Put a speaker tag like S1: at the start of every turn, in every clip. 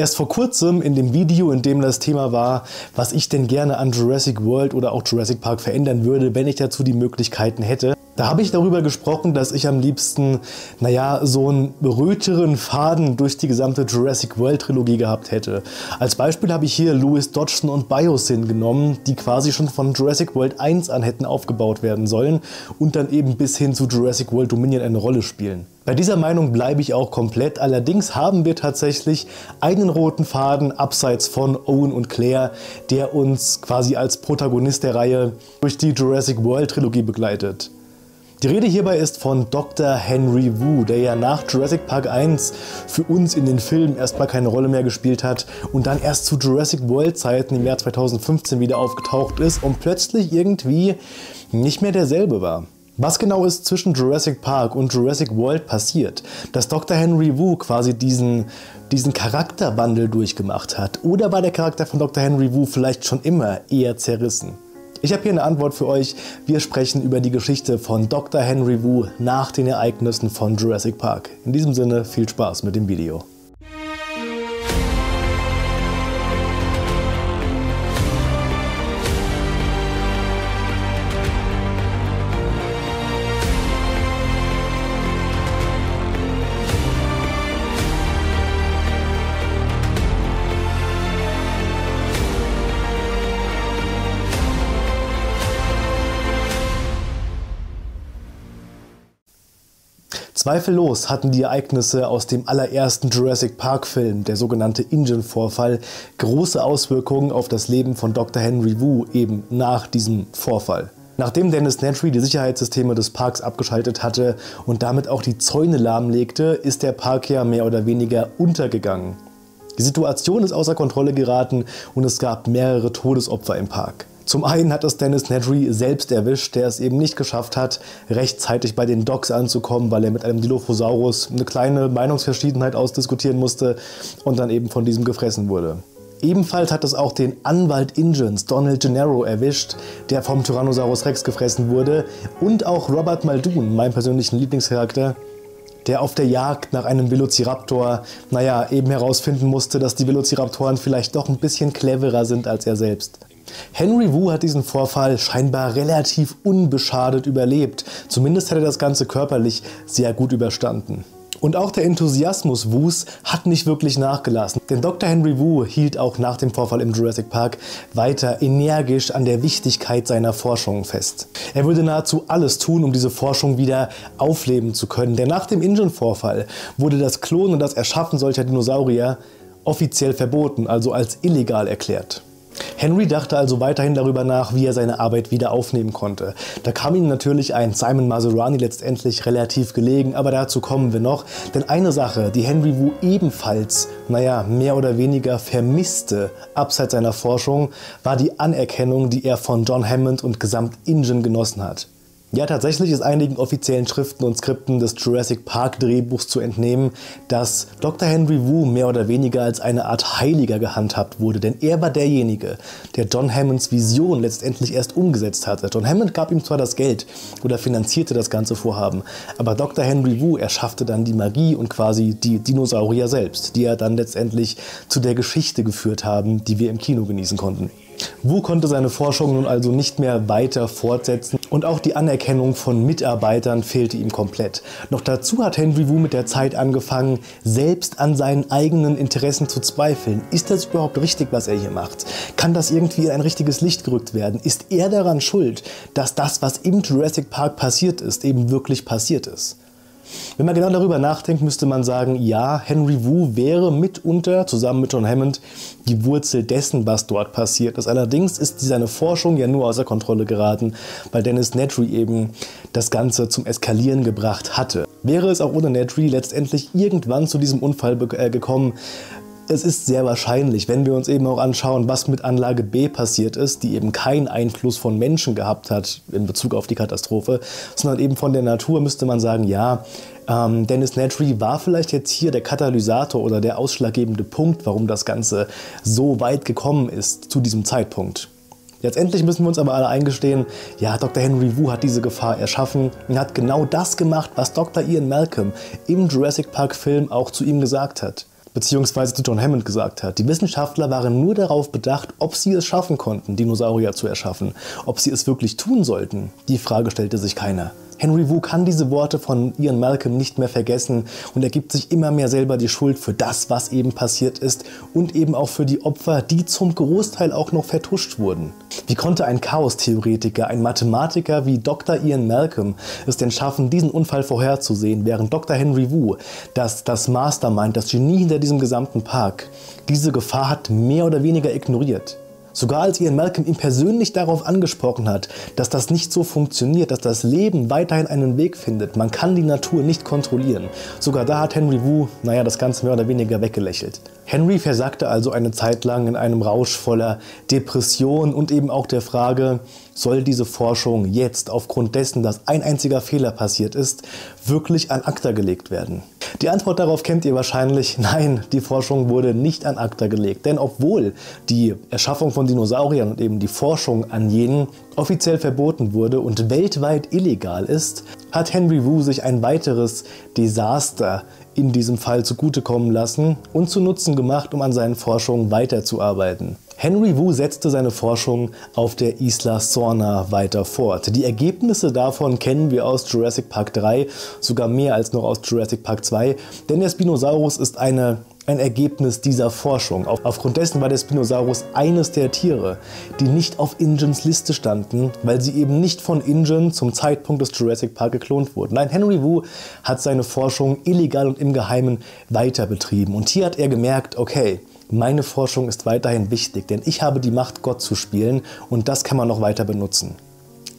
S1: Erst vor kurzem in dem Video, in dem das Thema war, was ich denn gerne an Jurassic World oder auch Jurassic Park verändern würde, wenn ich dazu die Möglichkeiten hätte, da habe ich darüber gesprochen, dass ich am liebsten, naja, so einen röteren Faden durch die gesamte Jurassic World Trilogie gehabt hätte. Als Beispiel habe ich hier Louis Dodgson und Biosyn genommen, die quasi schon von Jurassic World 1 an hätten aufgebaut werden sollen und dann eben bis hin zu Jurassic World Dominion eine Rolle spielen. Bei dieser Meinung bleibe ich auch komplett, allerdings haben wir tatsächlich einen roten Faden abseits von Owen und Claire, der uns quasi als Protagonist der Reihe durch die Jurassic World Trilogie begleitet. Die Rede hierbei ist von Dr. Henry Wu, der ja nach Jurassic Park 1 für uns in den Filmen erstmal keine Rolle mehr gespielt hat und dann erst zu Jurassic World Zeiten im Jahr 2015 wieder aufgetaucht ist und plötzlich irgendwie nicht mehr derselbe war. Was genau ist zwischen Jurassic Park und Jurassic World passiert, dass Dr. Henry Wu quasi diesen, diesen Charakterwandel durchgemacht hat? Oder war der Charakter von Dr. Henry Wu vielleicht schon immer eher zerrissen? Ich habe hier eine Antwort für euch. Wir sprechen über die Geschichte von Dr. Henry Wu nach den Ereignissen von Jurassic Park. In diesem Sinne viel Spaß mit dem Video. Zweifellos hatten die Ereignisse aus dem allerersten Jurassic Park-Film, der sogenannte Ingen-Vorfall, große Auswirkungen auf das Leben von Dr. Henry Wu eben nach diesem Vorfall. Nachdem Dennis Nedry die Sicherheitssysteme des Parks abgeschaltet hatte und damit auch die Zäune lahmlegte, ist der Park ja mehr oder weniger untergegangen. Die Situation ist außer Kontrolle geraten und es gab mehrere Todesopfer im Park. Zum einen hat es Dennis Nedry selbst erwischt, der es eben nicht geschafft hat, rechtzeitig bei den Docs anzukommen, weil er mit einem Dilophosaurus eine kleine Meinungsverschiedenheit ausdiskutieren musste und dann eben von diesem gefressen wurde. Ebenfalls hat es auch den Anwalt Ingens, Donald Gennaro, erwischt, der vom Tyrannosaurus Rex gefressen wurde. Und auch Robert Muldoon, mein persönlichen Lieblingscharakter, der auf der Jagd nach einem Velociraptor, naja, eben herausfinden musste, dass die Velociraptoren vielleicht doch ein bisschen cleverer sind als er selbst. Henry Wu hat diesen Vorfall scheinbar relativ unbeschadet überlebt. Zumindest hat er das Ganze körperlich sehr gut überstanden. Und auch der Enthusiasmus Wus hat nicht wirklich nachgelassen, denn Dr. Henry Wu hielt auch nach dem Vorfall im Jurassic Park weiter energisch an der Wichtigkeit seiner Forschung fest. Er würde nahezu alles tun, um diese Forschung wieder aufleben zu können, denn nach dem Ingen-Vorfall wurde das Klonen und das Erschaffen solcher Dinosaurier offiziell verboten, also als illegal erklärt. Henry dachte also weiterhin darüber nach, wie er seine Arbeit wieder aufnehmen konnte. Da kam ihm natürlich ein Simon Maserani letztendlich relativ gelegen, aber dazu kommen wir noch. Denn eine Sache, die Henry Wu ebenfalls, naja, mehr oder weniger vermisste, abseits seiner Forschung, war die Anerkennung, die er von John Hammond und Gesamt Ingen genossen hat. Ja, tatsächlich ist einigen offiziellen Schriften und Skripten des Jurassic Park Drehbuchs zu entnehmen, dass Dr. Henry Wu mehr oder weniger als eine Art Heiliger gehandhabt wurde, denn er war derjenige, der John Hammonds Vision letztendlich erst umgesetzt hatte. John Hammond gab ihm zwar das Geld oder finanzierte das ganze Vorhaben, aber Dr. Henry Wu erschaffte dann die Magie und quasi die Dinosaurier selbst, die er dann letztendlich zu der Geschichte geführt haben, die wir im Kino genießen konnten. Wu konnte seine Forschung nun also nicht mehr weiter fortsetzen und auch die Anerkennung von Mitarbeitern fehlte ihm komplett. Noch dazu hat Henry Wu mit der Zeit angefangen, selbst an seinen eigenen Interessen zu zweifeln. Ist das überhaupt richtig, was er hier macht? Kann das irgendwie in ein richtiges Licht gerückt werden? Ist er daran schuld, dass das, was im Jurassic Park passiert ist, eben wirklich passiert ist? Wenn man genau darüber nachdenkt, müsste man sagen, ja, Henry Wu wäre mitunter zusammen mit John Hammond die Wurzel dessen, was dort passiert ist. Allerdings ist seine Forschung ja nur außer Kontrolle geraten, weil Dennis Nedry eben das Ganze zum Eskalieren gebracht hatte. Wäre es auch ohne Nedry letztendlich irgendwann zu diesem Unfall äh, gekommen, es ist sehr wahrscheinlich, wenn wir uns eben auch anschauen, was mit Anlage B passiert ist, die eben keinen Einfluss von Menschen gehabt hat in Bezug auf die Katastrophe, sondern eben von der Natur, müsste man sagen, ja, ähm, Dennis Nedry war vielleicht jetzt hier der Katalysator oder der ausschlaggebende Punkt, warum das Ganze so weit gekommen ist zu diesem Zeitpunkt. Letztendlich müssen wir uns aber alle eingestehen, ja, Dr. Henry Wu hat diese Gefahr erschaffen und hat genau das gemacht, was Dr. Ian Malcolm im Jurassic Park Film auch zu ihm gesagt hat. Beziehungsweise zu John Hammond gesagt hat. Die Wissenschaftler waren nur darauf bedacht, ob sie es schaffen konnten, Dinosaurier zu erschaffen. Ob sie es wirklich tun sollten, die Frage stellte sich keiner. Henry Wu kann diese Worte von Ian Malcolm nicht mehr vergessen und er gibt sich immer mehr selber die Schuld für das, was eben passiert ist und eben auch für die Opfer, die zum Großteil auch noch vertuscht wurden. Wie konnte ein Chaos-Theoretiker, ein Mathematiker wie Dr. Ian Malcolm es denn schaffen, diesen Unfall vorherzusehen, während Dr. Henry Wu, das, das Mastermind, das Genie hinter diesem gesamten Park, diese Gefahr hat mehr oder weniger ignoriert? Sogar als Ian Malcolm ihn persönlich darauf angesprochen hat, dass das nicht so funktioniert, dass das Leben weiterhin einen Weg findet. Man kann die Natur nicht kontrollieren. Sogar da hat Henry Wu, naja, das Ganze mehr oder weniger weggelächelt. Henry versagte also eine Zeit lang in einem Rausch voller Depression und eben auch der Frage, soll diese Forschung jetzt aufgrund dessen, dass ein einziger Fehler passiert ist, wirklich an ACTA gelegt werden? Die Antwort darauf kennt ihr wahrscheinlich. Nein, die Forschung wurde nicht an ACTA gelegt. Denn obwohl die Erschaffung von Dinosauriern und eben die Forschung an jenen offiziell verboten wurde und weltweit illegal ist, hat Henry Wu sich ein weiteres Desaster in diesem Fall zugutekommen lassen und zu Nutzen gemacht, um an seinen Forschungen weiterzuarbeiten. Henry Wu setzte seine Forschung auf der Isla Sorna weiter fort. Die Ergebnisse davon kennen wir aus Jurassic Park 3, sogar mehr als noch aus Jurassic Park 2, denn der Spinosaurus ist eine ein Ergebnis dieser Forschung. Aufgrund dessen war der Spinosaurus eines der Tiere, die nicht auf Ingens Liste standen, weil sie eben nicht von Ingen zum Zeitpunkt des Jurassic Park geklont wurden. Nein, Henry Wu hat seine Forschung illegal und im Geheimen weiter betrieben. Und hier hat er gemerkt, okay, meine Forschung ist weiterhin wichtig, denn ich habe die Macht, Gott zu spielen und das kann man noch weiter benutzen.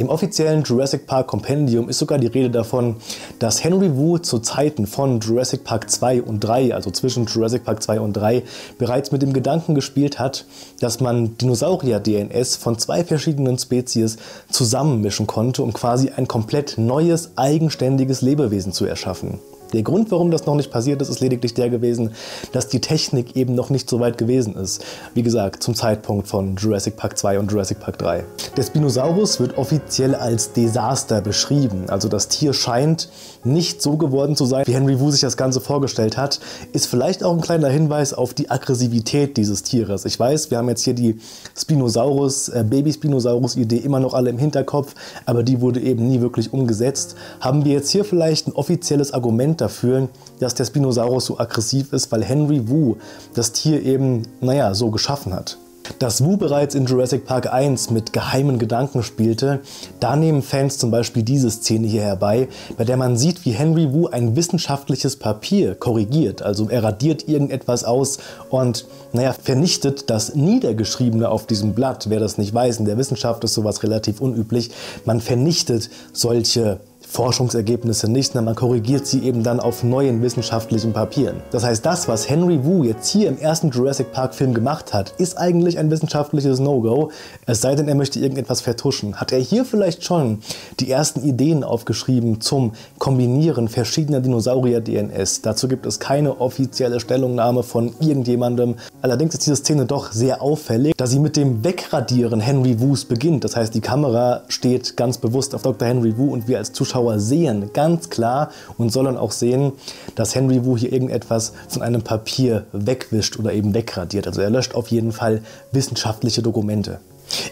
S1: Im offiziellen Jurassic Park Compendium ist sogar die Rede davon, dass Henry Wu zu Zeiten von Jurassic Park 2 und 3, also zwischen Jurassic Park 2 und 3, bereits mit dem Gedanken gespielt hat, dass man Dinosaurier-DNS von zwei verschiedenen Spezies zusammenmischen konnte, um quasi ein komplett neues, eigenständiges Lebewesen zu erschaffen. Der Grund, warum das noch nicht passiert ist, ist lediglich der gewesen, dass die Technik eben noch nicht so weit gewesen ist. Wie gesagt, zum Zeitpunkt von Jurassic Park 2 und Jurassic Park 3. Der Spinosaurus wird offiziell als Desaster beschrieben. Also das Tier scheint nicht so geworden zu sein, wie Henry Wu sich das Ganze vorgestellt hat. Ist vielleicht auch ein kleiner Hinweis auf die Aggressivität dieses Tieres. Ich weiß, wir haben jetzt hier die Spinosaurus, äh, Baby-Spinosaurus-Idee immer noch alle im Hinterkopf, aber die wurde eben nie wirklich umgesetzt. Haben wir jetzt hier vielleicht ein offizielles Argument dafür, dass der Spinosaurus so aggressiv ist, weil Henry Wu das Tier eben, naja, so geschaffen hat. Dass Wu bereits in Jurassic Park 1 mit geheimen Gedanken spielte, da nehmen Fans zum Beispiel diese Szene hier herbei, bei der man sieht, wie Henry Wu ein wissenschaftliches Papier korrigiert, also er radiert irgendetwas aus und naja, vernichtet das Niedergeschriebene auf diesem Blatt. Wer das nicht weiß, in der Wissenschaft ist sowas relativ unüblich. Man vernichtet solche Forschungsergebnisse nicht, sondern man korrigiert sie eben dann auf neuen wissenschaftlichen Papieren. Das heißt, das, was Henry Wu jetzt hier im ersten Jurassic Park Film gemacht hat, ist eigentlich ein wissenschaftliches No-Go, es sei denn, er möchte irgendetwas vertuschen. Hat er hier vielleicht schon die ersten Ideen aufgeschrieben zum Kombinieren verschiedener Dinosaurier-DNS? Dazu gibt es keine offizielle Stellungnahme von irgendjemandem. Allerdings ist diese Szene doch sehr auffällig, da sie mit dem Wegradieren Henry Wus beginnt. Das heißt, die Kamera steht ganz bewusst auf Dr. Henry Wu und wir als Zuschauer Zuschauer sehen ganz klar und sollen auch sehen, dass Henry Wu hier irgendetwas von einem Papier wegwischt oder eben wegradiert. Also er löscht auf jeden Fall wissenschaftliche Dokumente.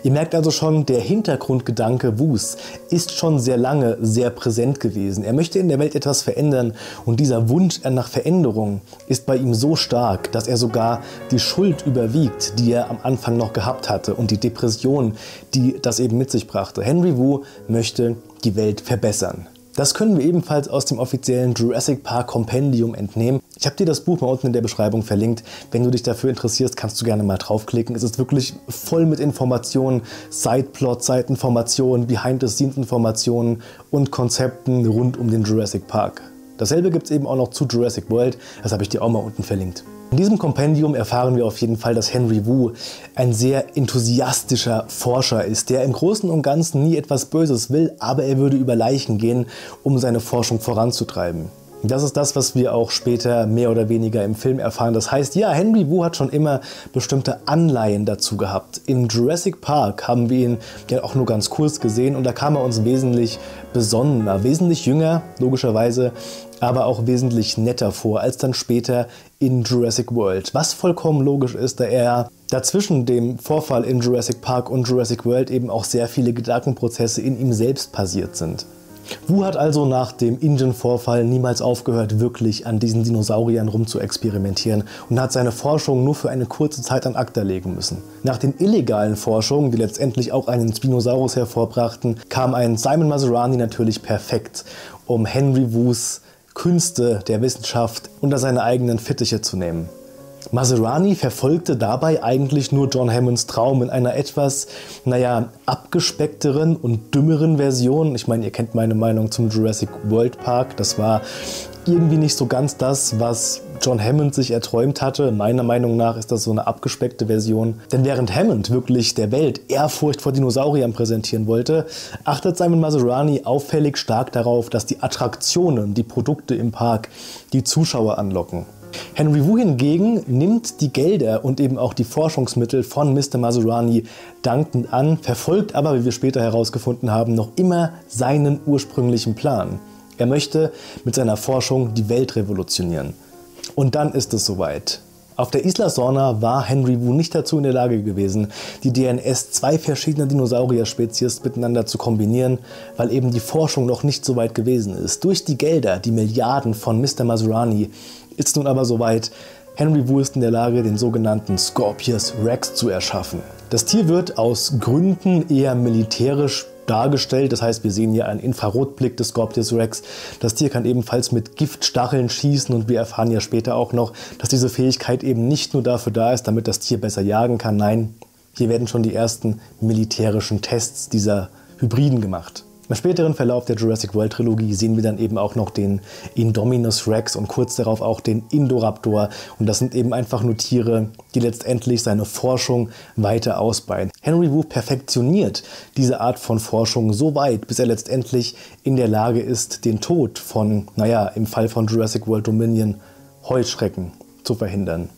S1: Ihr merkt also schon, der Hintergrundgedanke Wus ist schon sehr lange sehr präsent gewesen. Er möchte in der Welt etwas verändern und dieser Wunsch nach Veränderung ist bei ihm so stark, dass er sogar die Schuld überwiegt, die er am Anfang noch gehabt hatte und die Depression, die das eben mit sich brachte. Henry Wu möchte die Welt verbessern. Das können wir ebenfalls aus dem offiziellen Jurassic Park Compendium entnehmen. Ich habe dir das Buch mal unten in der Beschreibung verlinkt. Wenn du dich dafür interessierst, kannst du gerne mal draufklicken. Es ist wirklich voll mit Informationen, Sideplots, Seiteninformationen, Behind-the-Scenes-Informationen und Konzepten rund um den Jurassic Park. Dasselbe gibt es eben auch noch zu Jurassic World. Das habe ich dir auch mal unten verlinkt. In diesem Kompendium erfahren wir auf jeden Fall, dass Henry Wu ein sehr enthusiastischer Forscher ist, der im Großen und Ganzen nie etwas Böses will, aber er würde über Leichen gehen, um seine Forschung voranzutreiben. Das ist das, was wir auch später mehr oder weniger im Film erfahren. Das heißt, ja, Henry Wu hat schon immer bestimmte Anleihen dazu gehabt. In Jurassic Park haben wir ihn ja auch nur ganz kurz gesehen und da kam er uns wesentlich besonnener, wesentlich jünger, logischerweise, aber auch wesentlich netter vor als dann später in Jurassic World. Was vollkommen logisch ist, da er dazwischen dem Vorfall in Jurassic Park und Jurassic World eben auch sehr viele Gedankenprozesse in ihm selbst passiert sind. Wu hat also nach dem Ingen-Vorfall niemals aufgehört, wirklich an diesen Dinosauriern rumzuexperimentieren und hat seine Forschung nur für eine kurze Zeit an ACTA legen müssen. Nach den illegalen Forschungen, die letztendlich auch einen Spinosaurus hervorbrachten, kam ein Simon Maserani natürlich perfekt, um Henry Wus Künste der Wissenschaft unter seine eigenen Fittiche zu nehmen. Maserani verfolgte dabei eigentlich nur John Hammonds Traum in einer etwas, naja, abgespeckteren und dümmeren Version. Ich meine, ihr kennt meine Meinung zum Jurassic World Park. Das war irgendwie nicht so ganz das, was John Hammond sich erträumt hatte. Meiner Meinung nach ist das so eine abgespeckte Version. Denn während Hammond wirklich der Welt Ehrfurcht vor Dinosauriern präsentieren wollte, achtet Simon Maserani auffällig stark darauf, dass die Attraktionen, die Produkte im Park die Zuschauer anlocken. Henry Wu hingegen nimmt die Gelder und eben auch die Forschungsmittel von Mr. Maserani dankend an, verfolgt aber, wie wir später herausgefunden haben, noch immer seinen ursprünglichen Plan. Er möchte mit seiner Forschung die Welt revolutionieren. Und dann ist es soweit. Auf der Isla Sorna war Henry Wu nicht dazu in der Lage gewesen, die DNS zwei verschiedener Dinosaurier-Spezies miteinander zu kombinieren, weil eben die Forschung noch nicht so weit gewesen ist. Durch die Gelder, die Milliarden von Mr. Maserani, ist nun aber soweit, Henry Wu ist in der Lage, den sogenannten Scorpius Rex zu erschaffen. Das Tier wird aus Gründen eher militärisch dargestellt. Das heißt, wir sehen hier einen Infrarotblick des Scorpius Rex. Das Tier kann ebenfalls mit Giftstacheln schießen und wir erfahren ja später auch noch, dass diese Fähigkeit eben nicht nur dafür da ist, damit das Tier besser jagen kann. Nein, hier werden schon die ersten militärischen Tests dieser Hybriden gemacht. Im späteren Verlauf der Jurassic World Trilogie sehen wir dann eben auch noch den Indominus Rex und kurz darauf auch den Indoraptor. Und das sind eben einfach nur Tiere, die letztendlich seine Forschung weiter ausbauen. Henry Wu perfektioniert diese Art von Forschung so weit, bis er letztendlich in der Lage ist, den Tod von, naja, im Fall von Jurassic World Dominion, Heuschrecken zu verhindern.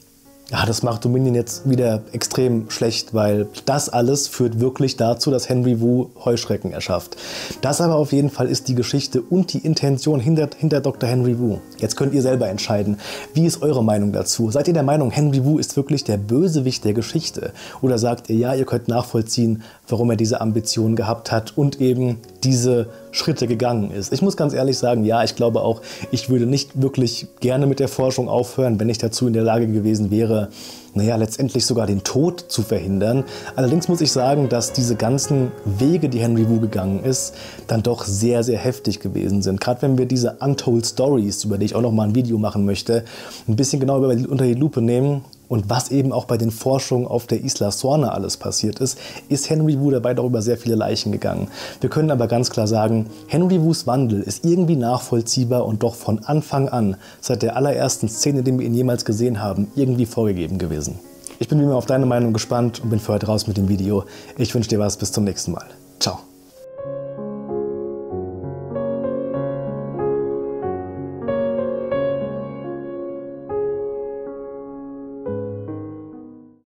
S1: Ja, das macht Dominion jetzt wieder extrem schlecht, weil das alles führt wirklich dazu, dass Henry Wu Heuschrecken erschafft. Das aber auf jeden Fall ist die Geschichte und die Intention hinter, hinter Dr. Henry Wu. Jetzt könnt ihr selber entscheiden. Wie ist eure Meinung dazu? Seid ihr der Meinung, Henry Wu ist wirklich der Bösewicht der Geschichte? Oder sagt ihr, ja, ihr könnt nachvollziehen, warum er diese Ambitionen gehabt hat und eben diese Schritte gegangen ist. Ich muss ganz ehrlich sagen, ja, ich glaube auch, ich würde nicht wirklich gerne mit der Forschung aufhören, wenn ich dazu in der Lage gewesen wäre, naja, letztendlich sogar den Tod zu verhindern. Allerdings muss ich sagen, dass diese ganzen Wege, die Henry Wu gegangen ist, dann doch sehr, sehr heftig gewesen sind. Gerade wenn wir diese Untold Stories, über die ich auch noch mal ein Video machen möchte, ein bisschen genauer unter die Lupe nehmen, und was eben auch bei den Forschungen auf der Isla Sorna alles passiert ist, ist Henry Wu dabei doch über sehr viele Leichen gegangen. Wir können aber ganz klar sagen, Henry Wus Wandel ist irgendwie nachvollziehbar und doch von Anfang an, seit der allerersten Szene, der wir ihn jemals gesehen haben, irgendwie vorgegeben gewesen. Ich bin wie immer auf deine Meinung gespannt und bin für heute raus mit dem Video. Ich wünsche dir was, bis zum nächsten Mal. Ciao.